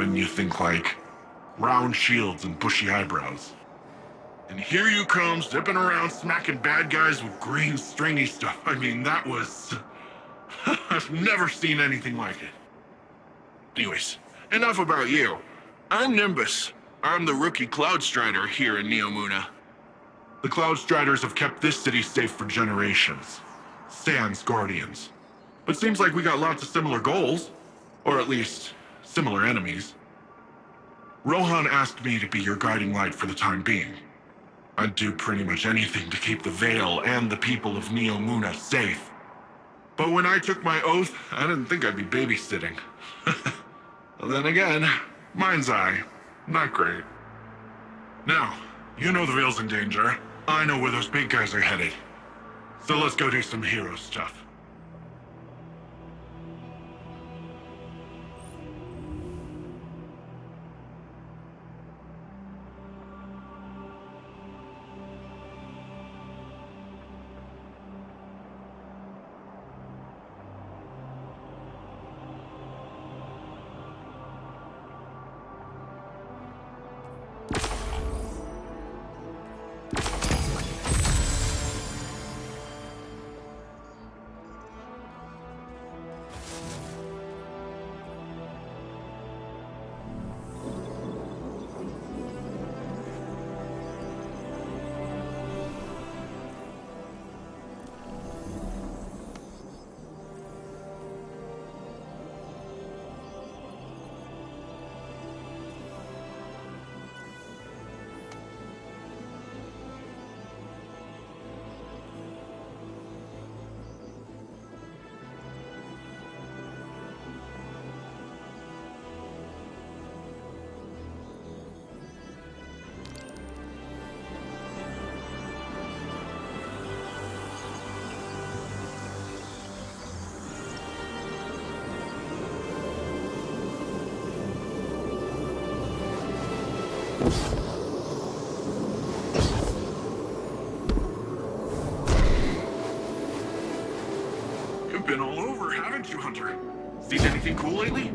and you think like round shields and bushy eyebrows. And here you come, zipping around, smacking bad guys with green stringy stuff. I mean, that was... I've never seen anything like it. Anyways, enough about you. I'm Nimbus. I'm the rookie Cloud Strider here in Neomuna. The Cloud Striders have kept this city safe for generations. Sans Guardians. But seems like we got lots of similar goals. Or at least, similar enemies. Rohan asked me to be your guiding light for the time being. I'd do pretty much anything to keep the Veil and the people of Neomuna safe. But when I took my oath, I didn't think I'd be babysitting. then again, mind's eye, not great. Now, you know the Veil's in danger. I know where those big guys are headed. So let's go do some hero stuff. Been all over, haven't you, Hunter? Seen anything cool lately?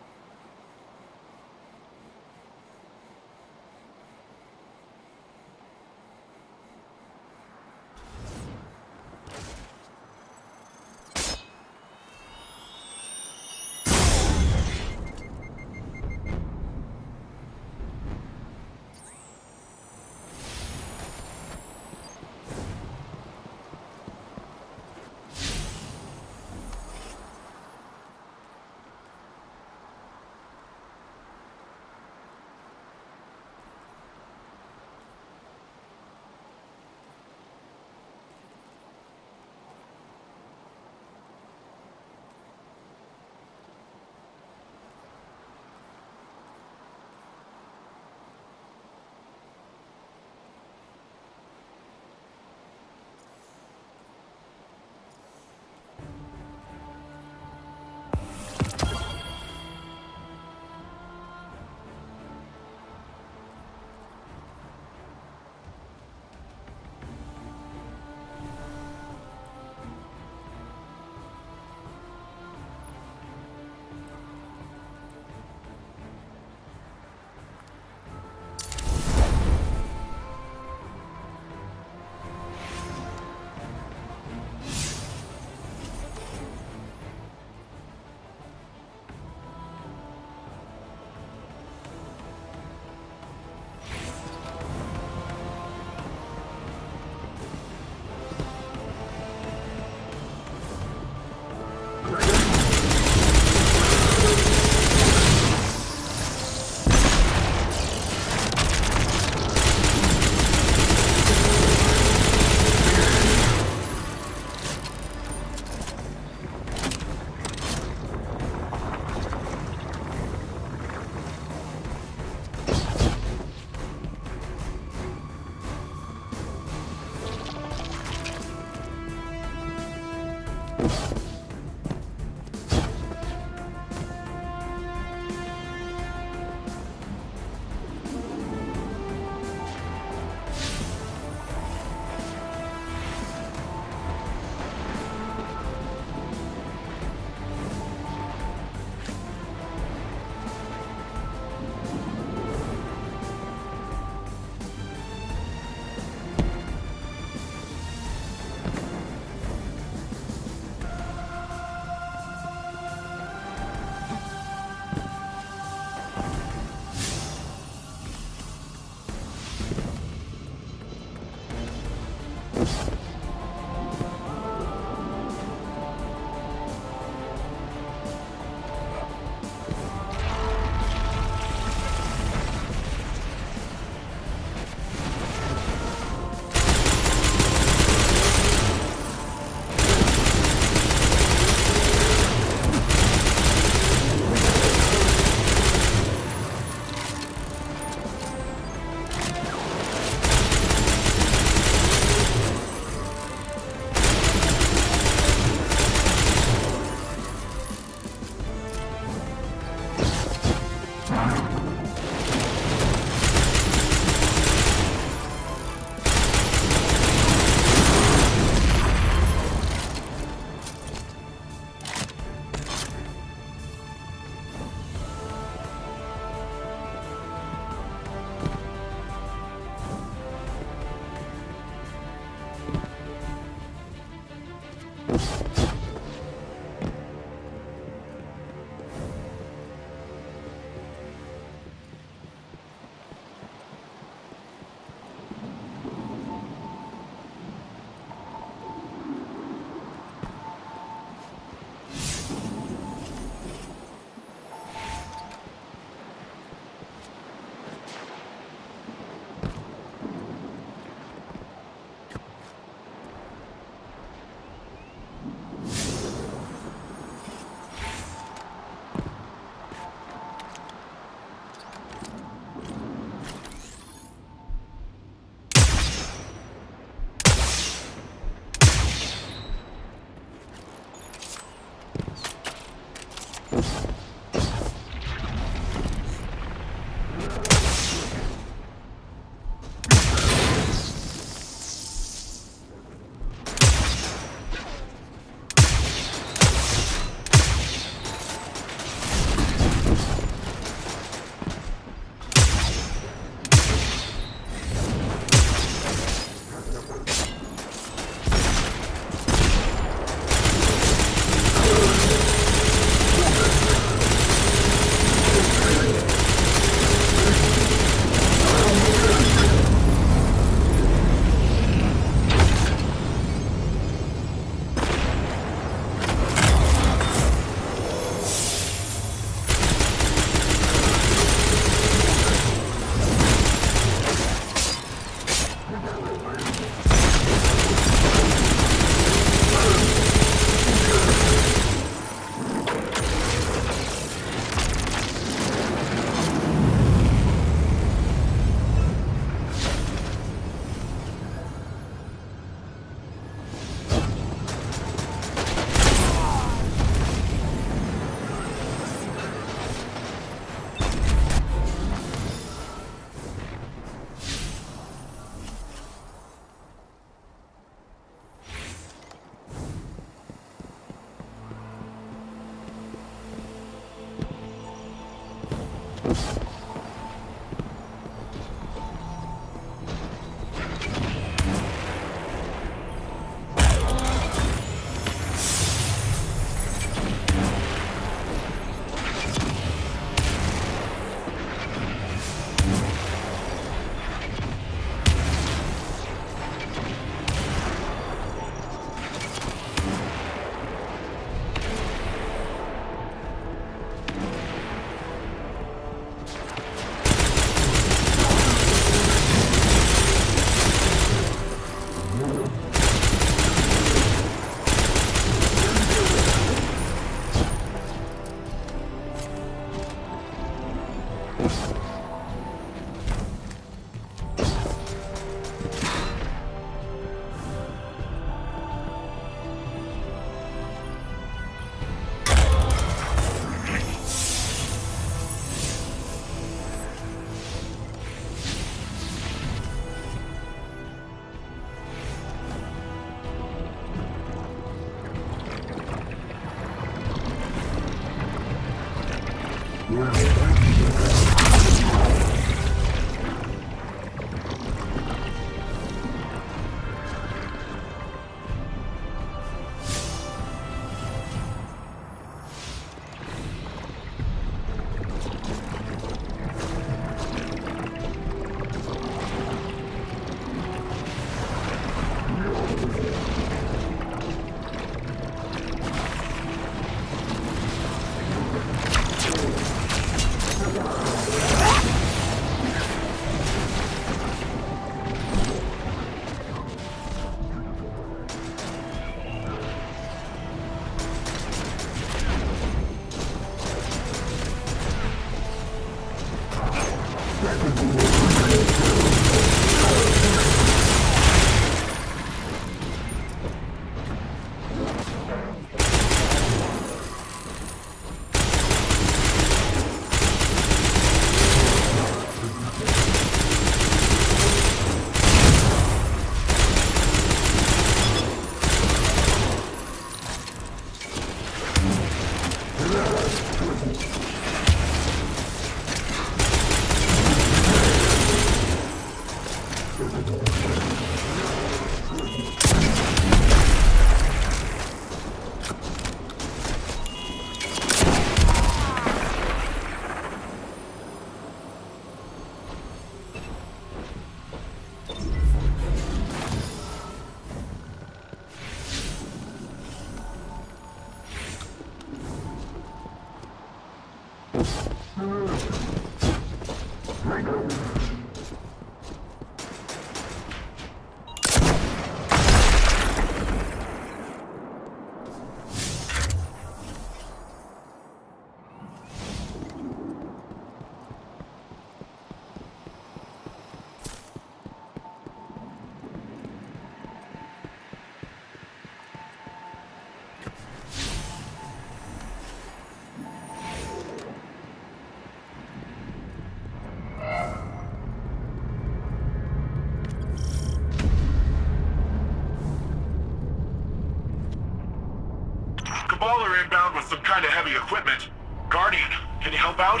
Some kind of heavy equipment. Guardian, can you help out?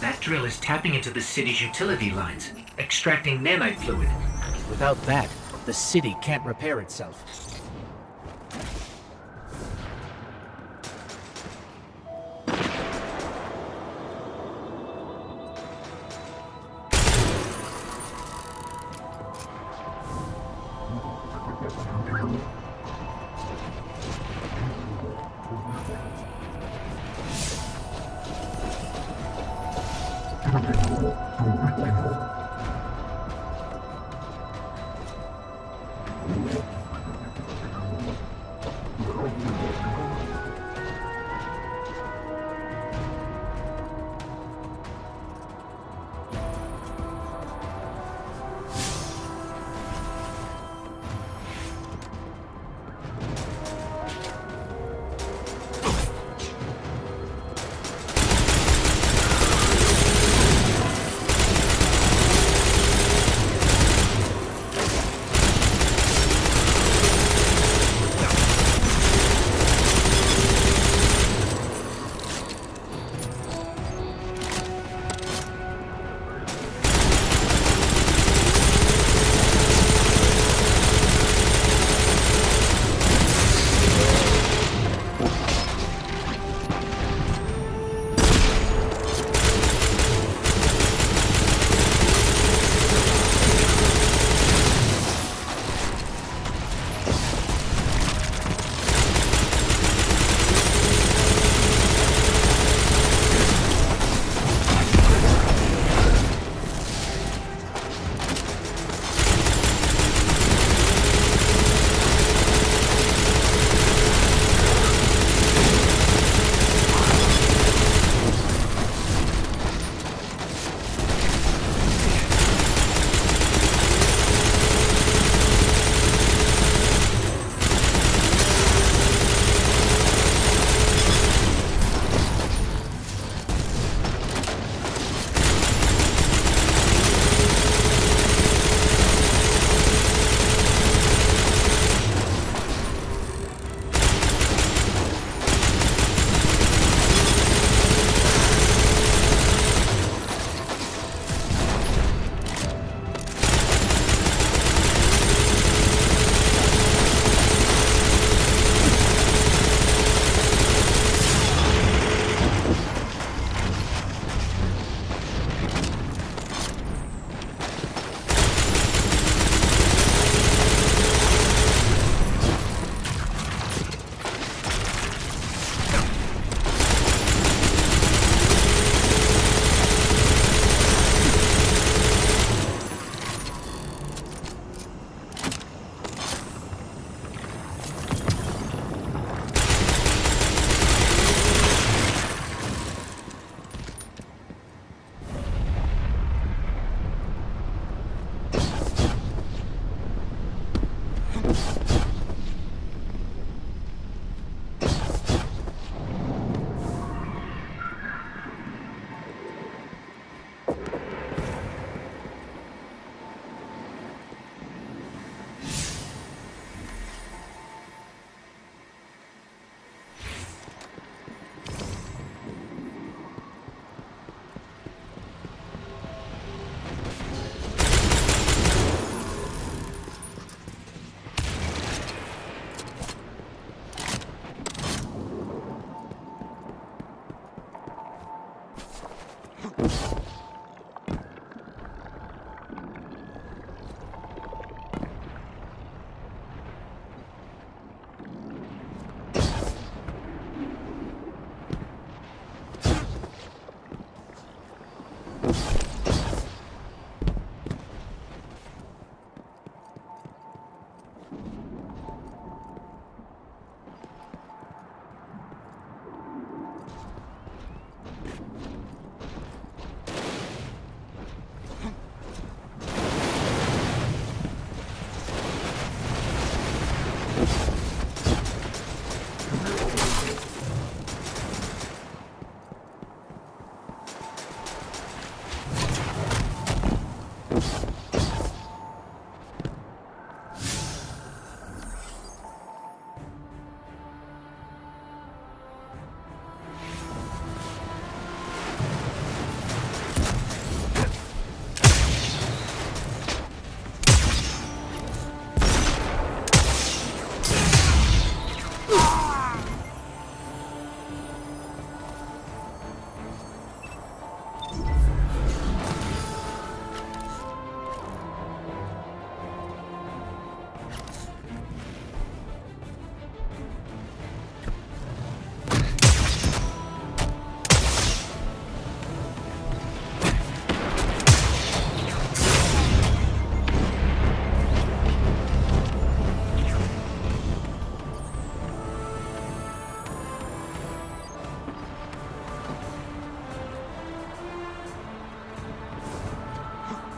That drill is tapping into the city's utility lines, extracting nanite fluid. Without that, the city can't repair itself.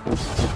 Oof.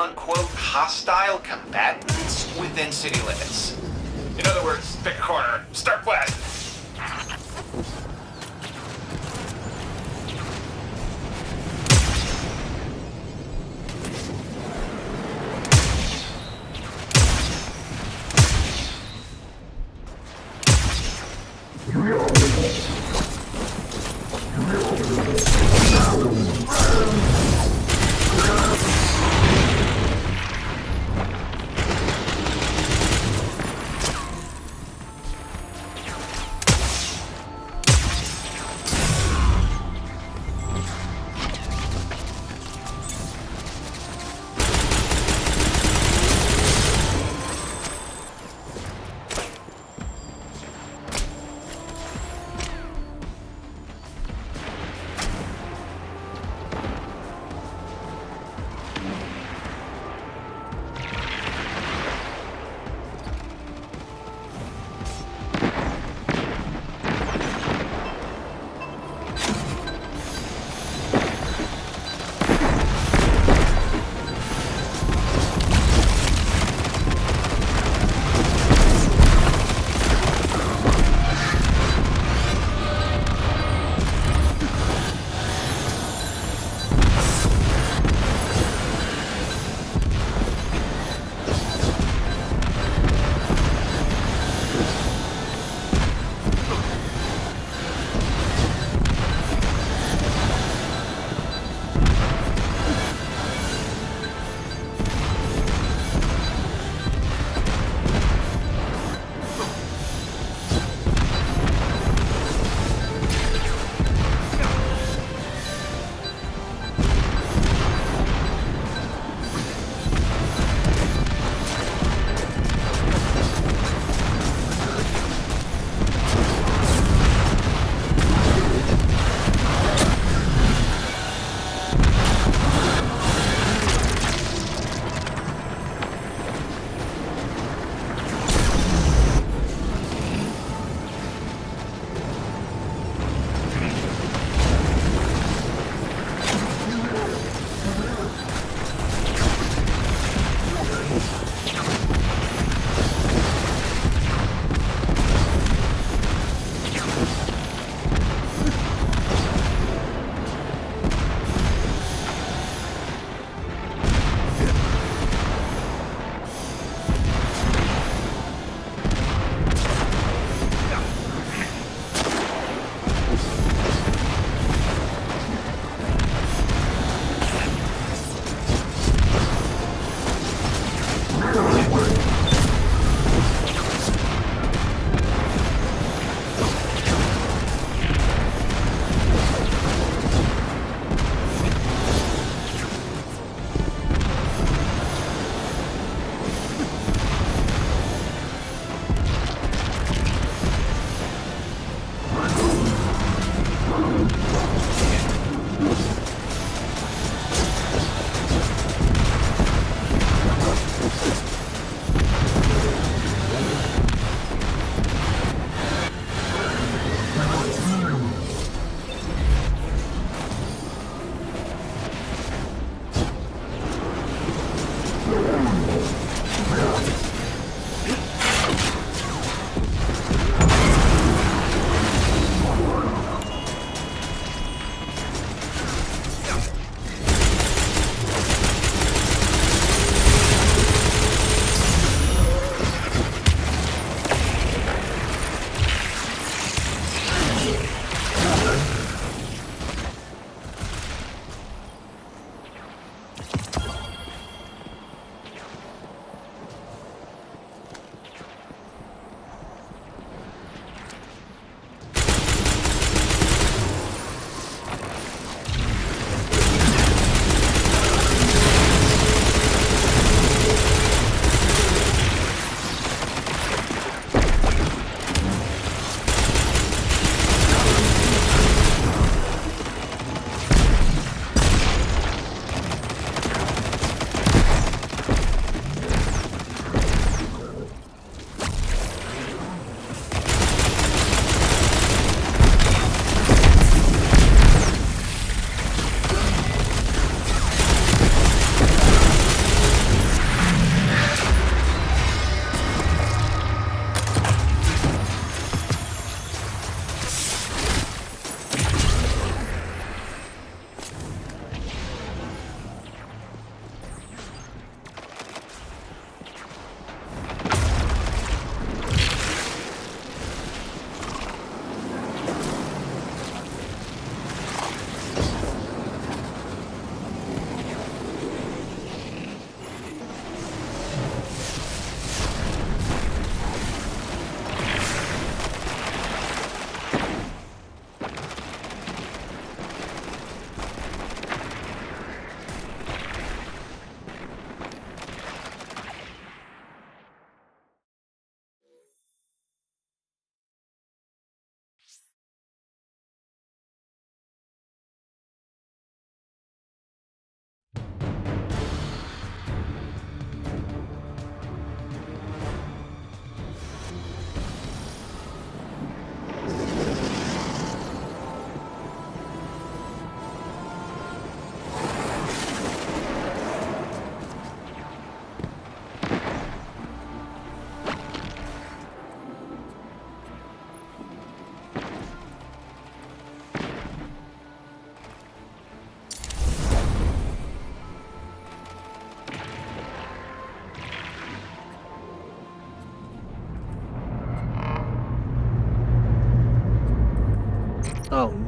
unquote hostile combatants within city limits. In other words, pick a corner, start west.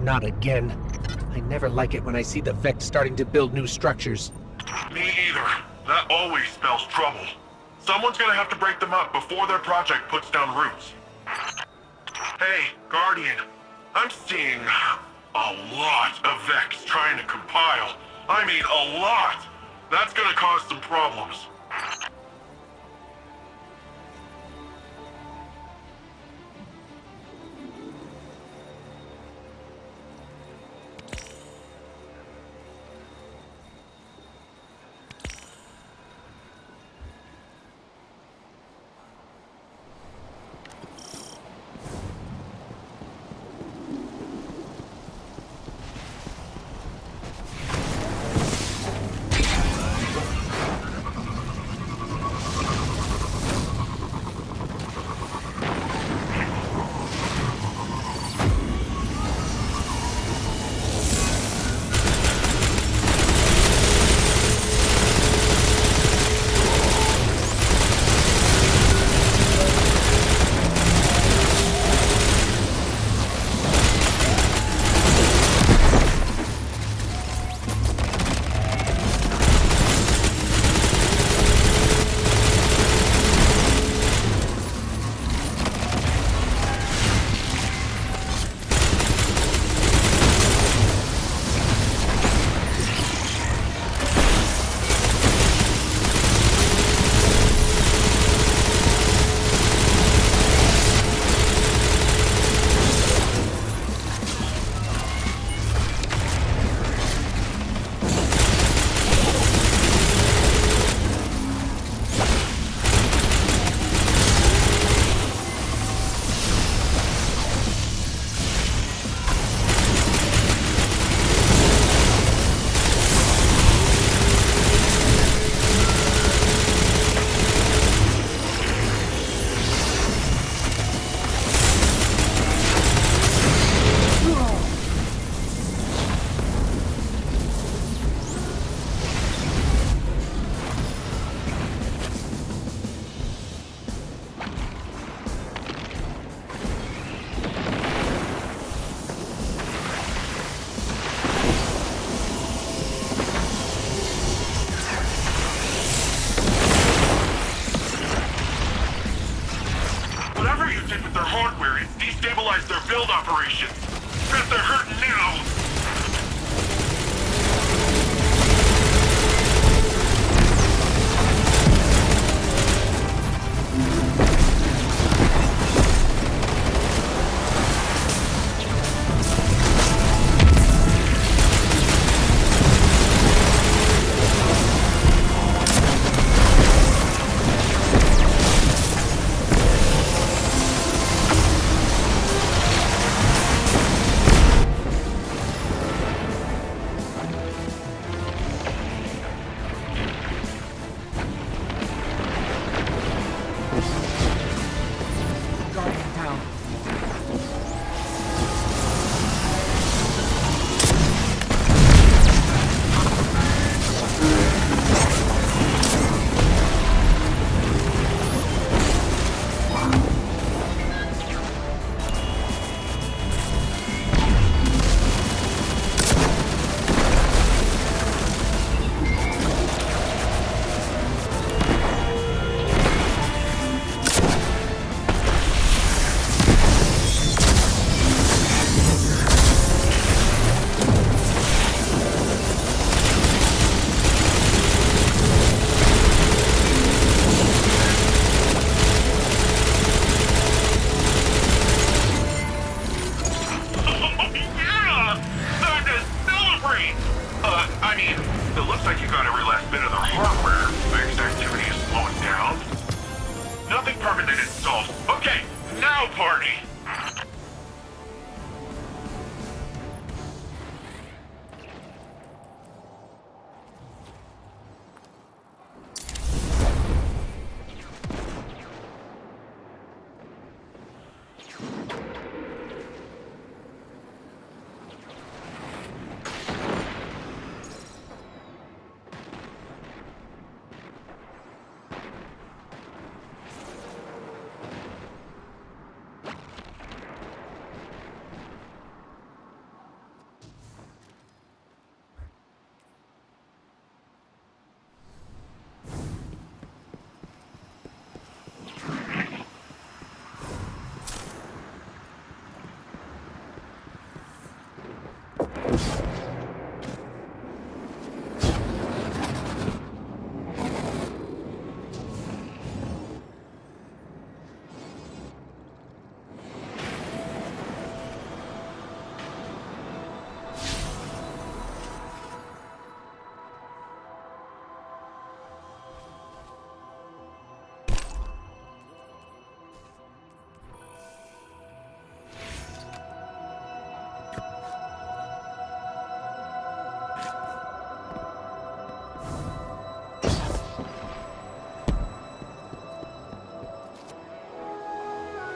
Not again. I never like it when I see the Vex starting to build new structures. Me either. That always spells trouble. Someone's gonna have to break them up before their project puts down roots. Hey, Guardian. I'm seeing a lot of Vex trying to compile. I mean, a lot. That's gonna cause some problems.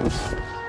You